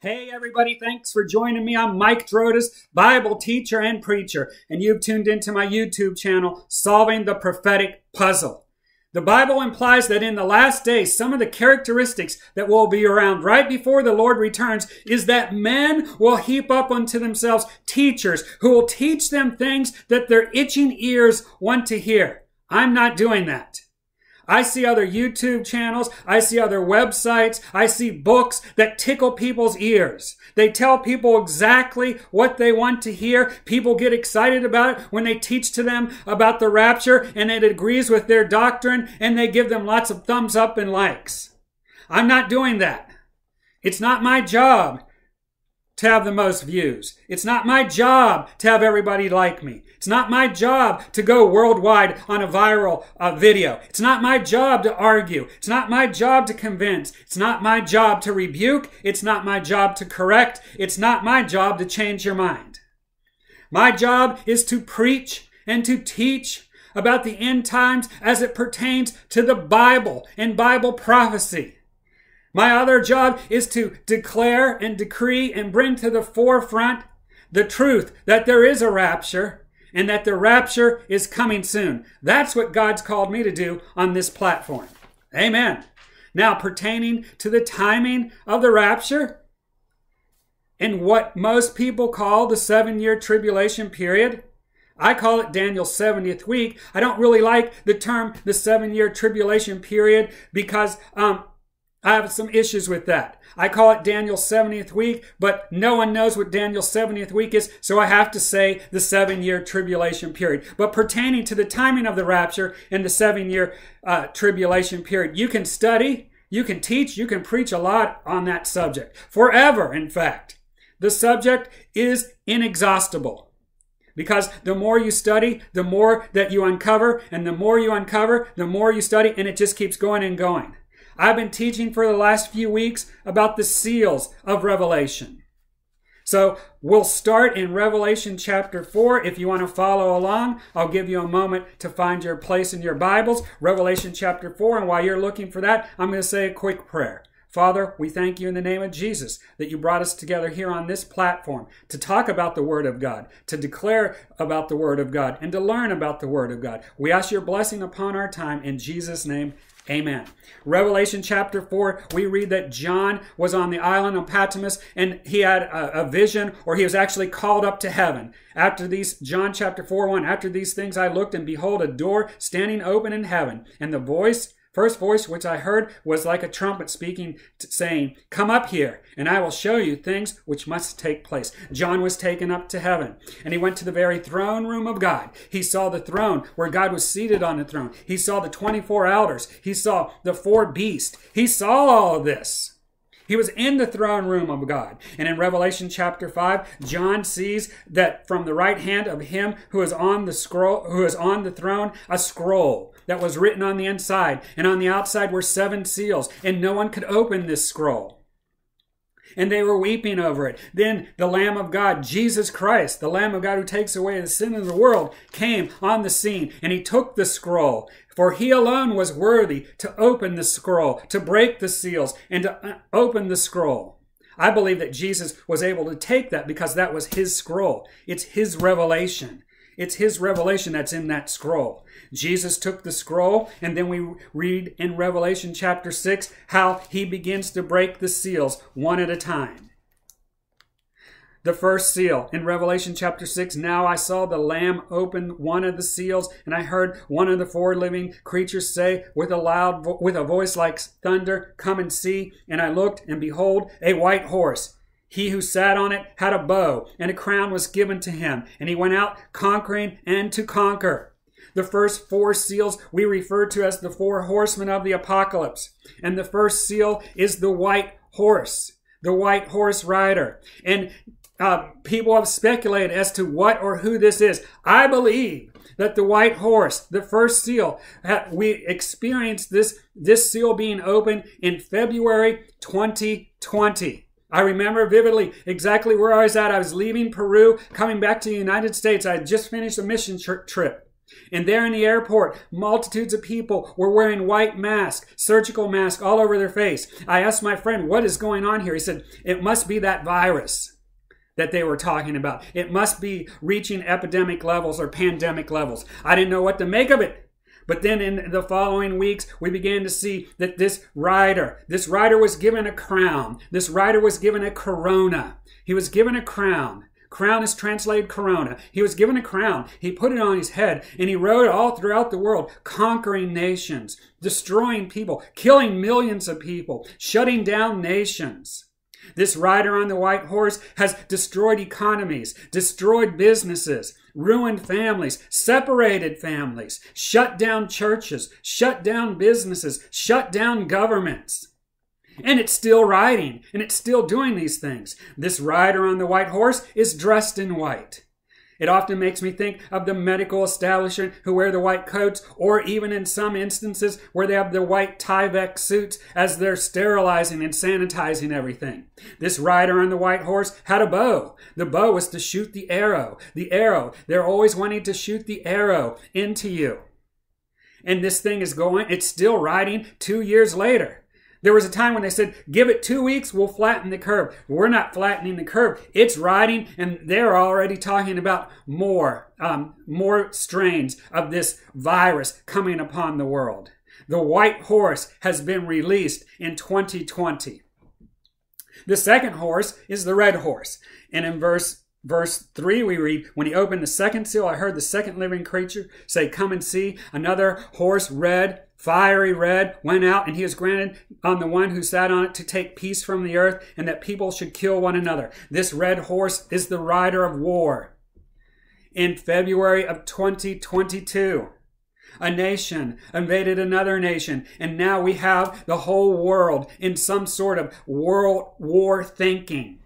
Hey, everybody, thanks for joining me. I'm Mike Drotos, Bible teacher and preacher, and you've tuned into my YouTube channel, Solving the Prophetic Puzzle. The Bible implies that in the last days, some of the characteristics that will be around right before the Lord returns is that men will heap up unto themselves teachers who will teach them things that their itching ears want to hear. I'm not doing that. I see other YouTube channels. I see other websites. I see books that tickle people's ears. They tell people exactly what they want to hear. People get excited about it when they teach to them about the rapture and it agrees with their doctrine and they give them lots of thumbs up and likes. I'm not doing that. It's not my job to have the most views. It's not my job to have everybody like me. It's not my job to go worldwide on a viral uh, video. It's not my job to argue. It's not my job to convince. It's not my job to rebuke. It's not my job to correct. It's not my job to change your mind. My job is to preach and to teach about the end times as it pertains to the Bible and Bible prophecy. My other job is to declare and decree and bring to the forefront the truth that there is a rapture and that the rapture is coming soon. That's what God's called me to do on this platform. Amen. Now, pertaining to the timing of the rapture and what most people call the seven year tribulation period, I call it Daniel's 70th week. I don't really like the term the seven year tribulation period because um, I have some issues with that. I call it Daniel's 70th week, but no one knows what Daniel's 70th week is, so I have to say the seven year tribulation period. But pertaining to the timing of the rapture and the seven year uh, tribulation period, you can study, you can teach, you can preach a lot on that subject. Forever, in fact. The subject is inexhaustible. Because the more you study, the more that you uncover, and the more you uncover, the more you study, and it just keeps going and going. I've been teaching for the last few weeks about the seals of Revelation. So we'll start in Revelation chapter 4. If you want to follow along, I'll give you a moment to find your place in your Bibles. Revelation chapter 4. And while you're looking for that, I'm going to say a quick prayer. Father, we thank you in the name of Jesus that you brought us together here on this platform to talk about the Word of God, to declare about the Word of God, and to learn about the Word of God. We ask your blessing upon our time in Jesus' name. Amen. Revelation chapter 4, we read that John was on the island of Patmos and he had a, a, vision, or he was actually called up to heaven. After these, John chapter 4 1, after these things I looked and behold a door standing open in heaven, and the voice First voice which I heard was like a trumpet speaking, saying, Come up here, and I will show you things which must take place. John was taken up to heaven, and he went to the very throne room of God. He saw the throne where God was seated on the throne. He saw the 24 elders. He saw the four beasts. He saw all of this. He was in the throne room of God. And in Revelation chapter 5, John sees that from the right hand of him who is on the scroll, who is on the throne, a scroll that was written on the inside, and on the outside were seven seals, and no one could open this scroll. And they were weeping over it. Then the Lamb of God, Jesus Christ, the Lamb of God who takes away the sin of the world, came on the scene, and he took the scroll. For he alone was worthy to open the scroll, to break the seals, and to uh, open the scroll. I believe that Jesus was able to take that because that was his scroll. It's his revelation. It's his revelation that's in that scroll. Jesus took the scroll, and then we read in Revelation chapter 6 how he begins to break the seals one at a time. The first seal in Revelation chapter 6 Now I saw the Lamb open one of the seals, and I heard one of the four living creatures say with a loud, with a voice like thunder, Come and see. And I looked, and behold, a white horse. He who sat on it had a bow, and a crown was given to him, and he went out conquering and to conquer. The first four seals we refer to as the four horsemen of the apocalypse. And the first seal is the white horse, the white horse rider. And uh, people have speculated as to what or who this is. I believe that the white horse, the first seal, we experienced this, this seal being opened in February 2020. I remember vividly exactly where I was at. I was leaving Peru, coming back to the United States. I had just finished a mission trip. And there in the airport, multitudes of people were wearing white masks, surgical masks all over their face. I asked my friend, what is going on here? He said, it must be that virus that they were talking about. It must be reaching epidemic levels or pandemic levels. I didn't know what to make of it. But then in the following weeks, we began to see that this rider, this rider was given a crown. This rider was given a corona. He was given a crown. Crown is translated corona. He was given a crown. He put it on his head and he rode all throughout the world, conquering nations, destroying people, killing millions of people, shutting down nations. This rider on the white horse has destroyed economies, destroyed businesses, ruined families, separated families, shut down churches, shut down businesses, shut down governments. And it's still riding, and it's still doing these things. This rider on the white horse is dressed in white. It often makes me think of the medical establishment who wear the white coats, or even in some instances where they have the white Tyvek suits as they're sterilizing and sanitizing everything. This rider on the white horse had a bow. The bow was to shoot the arrow. The arrow, they're always wanting to shoot the arrow into you. And this thing is going, it's still riding two years later. There was a time when they said, give it two weeks, we'll flatten the curve. We're not flattening the curve. It's riding, and they're already talking about more, um, more strains of this virus coming upon the world. The white horse has been released in 2020. The second horse is the red horse. And in verse verse 3 we read when he opened the second seal i heard the second living creature say come and see another horse red fiery red, went out, and he was granted on the one who sat on it to take peace from the earth, and that people should kill one another. This red horse is the rider of war. In February of 2022, a nation invaded another nation, and now we have the whole world in some sort of world war thinking.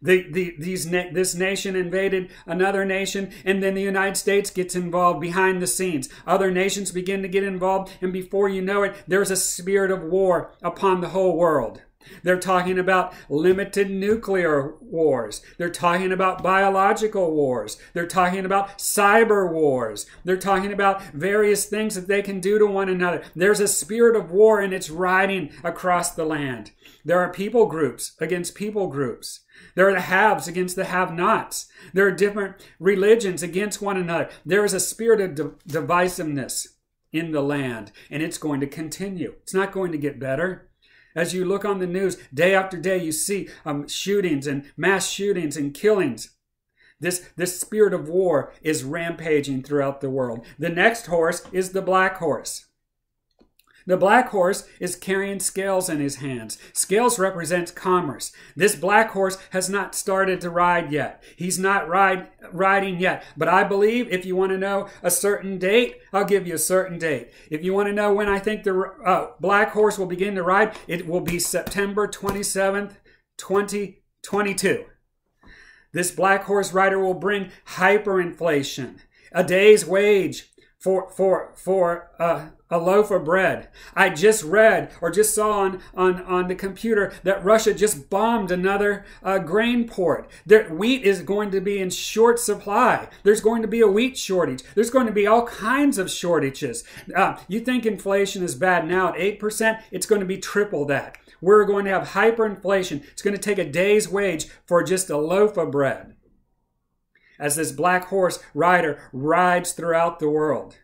The, the, these this nation invaded another nation, and then the United States gets involved behind the scenes. Other nations begin to get involved, and before you know it, there's a spirit of war upon the whole world. They're talking about limited nuclear wars. They're talking about biological wars. They're talking about cyber wars. They're talking about various things that they can do to one another. There's a spirit of war and it's riding across the land. There are people groups against people groups. There are the haves against the have nots. There are different religions against one another. There is a spirit of divisiveness in the land, and it's going to continue. It's not going to get better. As you look on the news day after day, you see um, shootings and mass shootings and killings. This, this spirit of war is rampaging throughout the world. The next horse is the black horse. The black horse is carrying scales in his hands. Scales represents commerce. This black horse has not started to ride yet. He's not ride, riding yet. But I believe if you want to know a certain date, I'll give you a certain date. If you want to know when I think the uh, black horse will begin to ride, it will be September 27th, 2022. This black horse rider will bring hyperinflation, a day's wage for for for a loaf of bread. I just read or just saw on, on, on the computer that Russia just bombed another uh, grain port. That wheat is going to be in short supply. There's going to be a wheat shortage. There's going to be all kinds of shortages. Uh, you think inflation is bad now at 8%? It's going to be triple that. We're going to have hyperinflation. It's going to take a day's wage for just a loaf of bread. As this black horse rider rides throughout the world.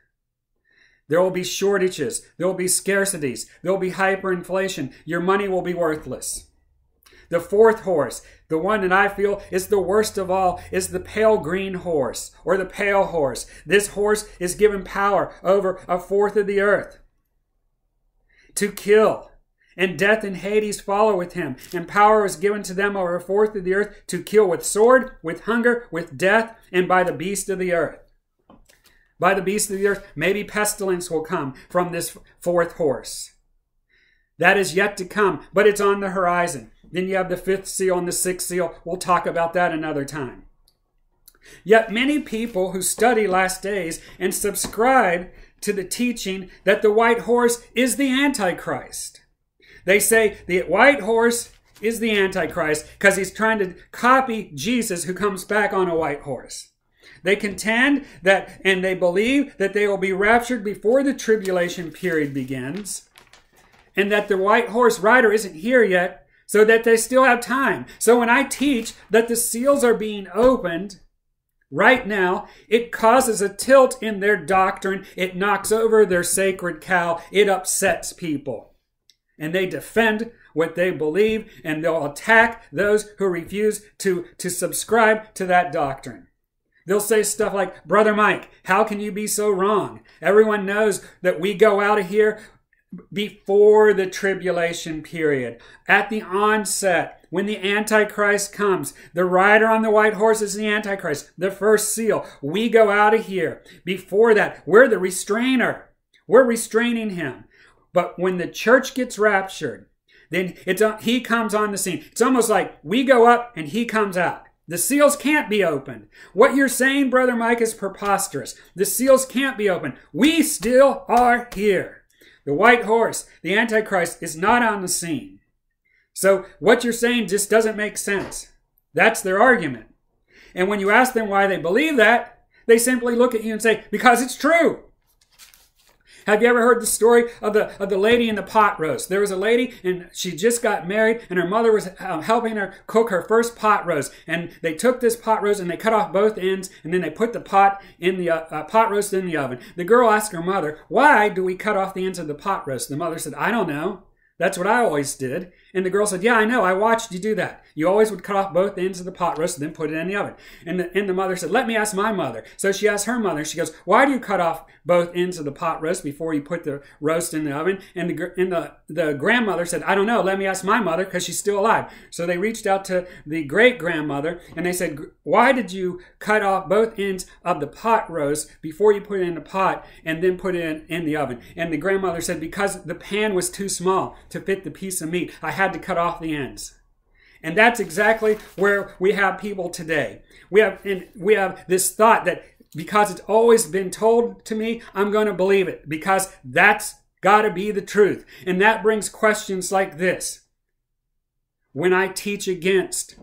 There will be shortages. There will be scarcities. There will be hyperinflation. Your money will be worthless. The fourth horse, the one that I feel is the worst of all, is the pale green horse or the pale horse. This horse is given power over a fourth of the earth to kill. And death and Hades follow with him. And power is given to them over a fourth of the earth to kill with sword, with hunger, with death, and by the beast of the earth by the beast of the earth. Maybe pestilence will come from this fourth horse. That is yet to come, but it's on the horizon. Then you have the fifth seal and the sixth seal. We'll talk about that another time. Yet many people who study last days and subscribe to the teaching that the white horse is the Antichrist. They say the white horse is the Antichrist because he's trying to copy Jesus who comes back on a white horse. They contend that, and they believe that they will be raptured before the tribulation period begins, and that the white horse rider isn't here yet, so that they still have time. So when I teach that the seals are being opened, Right now, it causes a tilt in their doctrine. It knocks over their sacred cow. It upsets people. And they defend what they believe and they'll attack those who refuse to, to subscribe to that doctrine. They'll say stuff like, Brother Mike, how can you be so wrong? Everyone knows that we go out of here before the tribulation period, at the onset, when the Antichrist comes. The rider on the white horse is the Antichrist, the first seal. We go out of here. Before that, we're the restrainer. We're restraining him. But when the church gets raptured, then it's he comes on the scene. It's almost like we go up and he comes out. The seals can't be opened. What you're saying, Brother Mike, is preposterous. The seals can't be opened. We still are here. The white horse, the Antichrist, is not on the scene. So what you're saying just doesn't make sense. That's their argument. And when you ask them why they believe that, they simply look at you and say, because it's true. Have you ever heard the story of the, of the lady in the pot roast? There was a lady and she just got married and her mother was uh, helping her cook her first pot roast. And they took this pot roast and they cut off both ends and then they put the pot in the uh, uh, pot roast in the oven. The girl asked her mother, why do we cut off the ends of the pot roast? The mother said, I don't know. That's what I always did. And the girl said, Yeah, I know. I watched you do that. You always would cut off both ends of the pot roast and then put it in the oven. And the, and the mother said, Let me ask my mother. So she asked her mother. She goes, Why do you cut off both ends of the pot roast before you put the roast in the oven? And the, and the, the grandmother said, I don't know. Let me ask my mother because she's still alive. So they reached out to the great grandmother and they said, Why did you cut off both ends of the pot roast before you put it in the pot and then put it in, in the oven? And the grandmother said, Because the pan was too small to fit the piece of meat. I had to cut off the ends. And that's exactly where we have people today. We have and we have this thought that because it's always been told to me, I'm going to believe it because that's got to be the truth. And that brings questions like this. When I teach against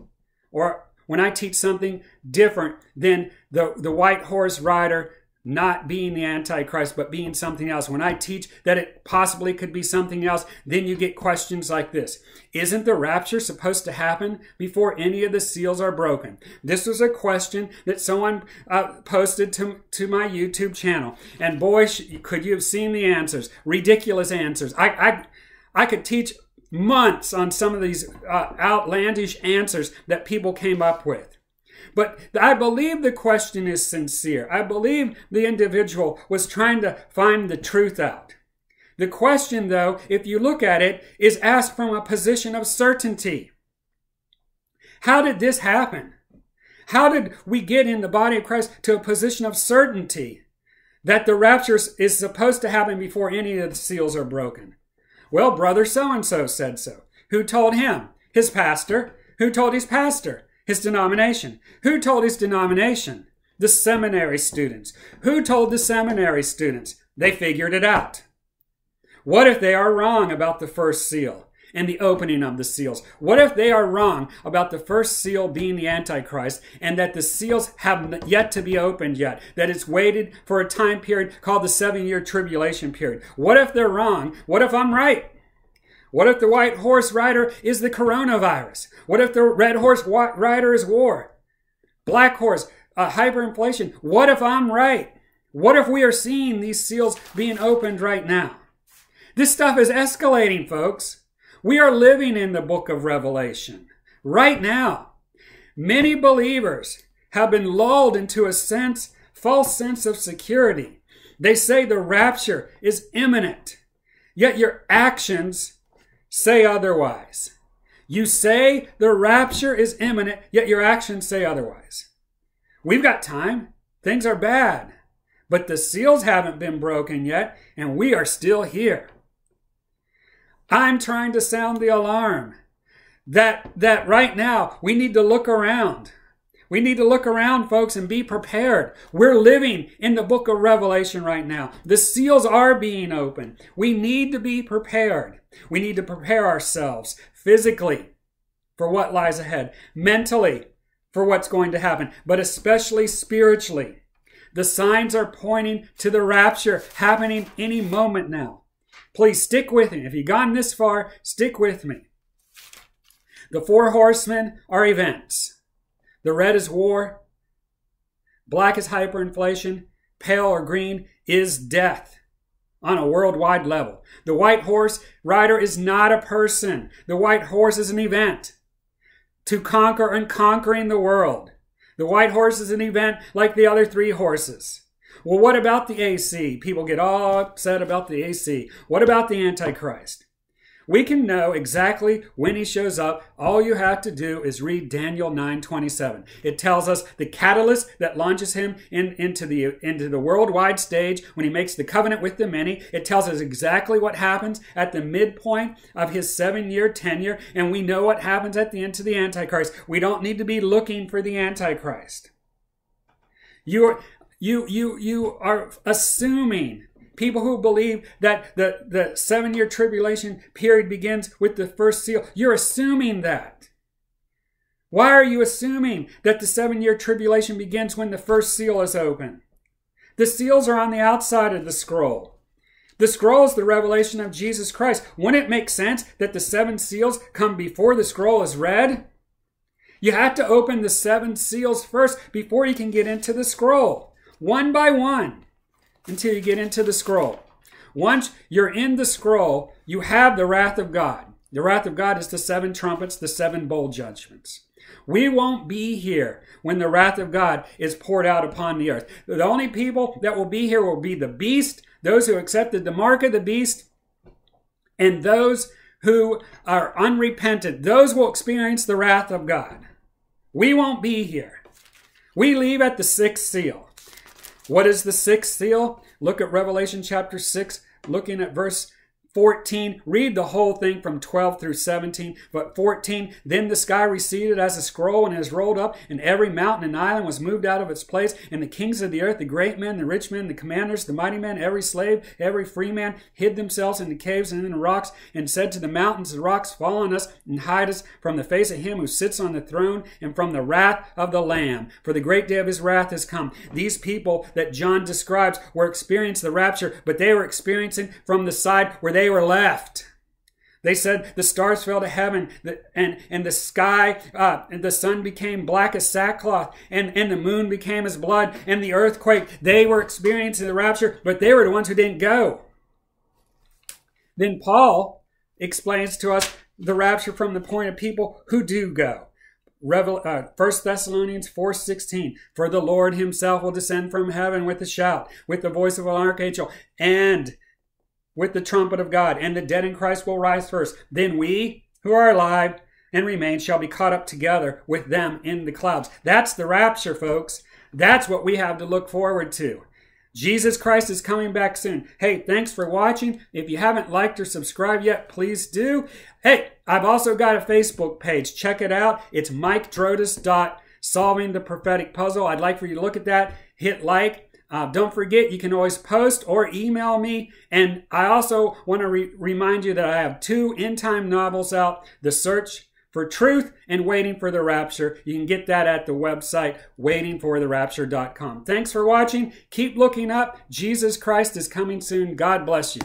or when I teach something different than the, the white horse rider not being the Antichrist, but being something else. When I teach that it possibly could be something else, then you get questions like this Isn't the rapture supposed to happen before any of the seals are broken? This was a question that someone uh, posted to, to my YouTube channel. And boy, could you have seen the answers? Ridiculous answers. I, I, I could teach months on some of these uh, outlandish answers that people came up with. But I believe the question is sincere. I believe the individual was trying to find the truth out. The question, though, if you look at it, is asked from a position of certainty. How did this happen? How did we get in the body of Christ to a position of certainty that the rapture is supposed to happen before any of the seals are broken? Well, brother so and so said so. Who told him? His pastor. Who told his pastor? His denomination. Who told his denomination? The seminary students. Who told the seminary students? They figured it out. What if they are wrong about the first seal and the opening of the seals? What if they are wrong about the first seal being the Antichrist and that the seals have yet to be opened yet? That it's waited for a time period called the seven year tribulation period? What if they're wrong? What if I'm right? What if the white horse rider is the coronavirus? What if the red horse rider is war? Black horse, uh, hyperinflation. What if I'm right? What if we are seeing these seals being opened right now? This stuff is escalating, folks. We are living in the book of Revelation right now. Many believers have been lulled into a sense, false sense of security. They say the rapture is imminent, yet your actions say otherwise. You say the rapture is imminent, yet your actions say otherwise. We've got time. Things are bad. But the seals haven't been broken yet, and we are still here. I'm trying to sound the alarm that, that right now we need to look around. We need to look around, folks, and be prepared. We're living in the book of Revelation right now. The seals are being opened. We need to be prepared. We need to prepare ourselves physically for what lies ahead, mentally for what's going to happen, but especially spiritually. The signs are pointing to the rapture happening any moment now. Please stick with me. If you've gone this far, stick with me. The four horsemen are events. The red is war, black is hyperinflation, pale or green is death on a worldwide level. The white horse rider is not a person. The white horse is an event to conquer and conquering the world. The white horse is an event like the other three horses. Well, what about the AC? People get all upset about the AC. What about the Antichrist? We can know exactly when he shows up. All you have to do is read Daniel 9:27. It tells us the catalyst that launches him in, into, the, into the worldwide stage when he makes the covenant with the many. It tells us exactly what happens at the midpoint of his seven-year tenure, and we know what happens at the end to the Antichrist. We don't need to be looking for the Antichrist. You are, you, you, you are assuming people who believe that the, the seven year tribulation period begins with the first seal, you're assuming that. Why are you assuming that the seven year tribulation begins when the first seal is open? The seals are on the outside of the scroll. The scroll is the revelation of Jesus Christ. Wouldn't it make sense that the seven seals come before the scroll is read? You have to open the seven seals first before you can get into the scroll, one by one until you get into the scroll. Once you're in the scroll, you have the wrath of God. The wrath of God is the seven trumpets, the seven bowl judgments. We won't be here when the wrath of God is poured out upon the earth. The only people that will be here will be the beast, those who accepted the mark of the beast, and those who are unrepentant. Those will experience the wrath of God. We won't be here. We leave at the sixth seal. What is the sixth seal? Look at Revelation chapter 6, looking at verse 14, read the whole thing from 12 through 17. But 14, then the sky receded as a scroll and is rolled up, and every mountain and island was moved out of its place. And the kings of the earth, the great men, the rich men, the commanders, the mighty men, every slave, every free man, hid themselves in the caves and in the rocks, and said to the mountains and rocks, Fall on us and hide us from the face of him who sits on the throne and from the wrath of the Lamb. For the great day of his wrath has come. These people that John describes were experiencing the rapture, but they were experiencing from the side where they they were left. They said the stars fell to heaven, and, and the sky, uh, and the sun became black as sackcloth, and, and the moon became as blood, and the earthquake. They were experiencing the rapture, but they were the ones who didn't go. Then Paul explains to us the rapture from the point of people who do go. Revel, uh, 1 Thessalonians 4.16 For the Lord himself will descend from heaven with a shout, with the voice of an archangel, and with the trumpet of God, and the dead in Christ will rise first. Then we, who are alive and remain, shall be caught up together with them in the clouds. That's the rapture, folks. That's what we have to look forward to. Jesus Christ is coming back soon. Hey, thanks for watching. If you haven't liked or subscribed yet, please do. Hey, I've also got a Facebook page. Check it out. It's Mike Drotos. Solving the prophetic puzzle. I'd like for you to look at that. Hit like uh, don't forget, you can always post or email me. And I also want to re- remind you that I have two end time novels out The Search for Truth and Waiting for the Rapture. You can get that at the website waitingfortherapture.com. Thanks for watching. Keep looking up. Jesus Christ is coming soon. God bless you.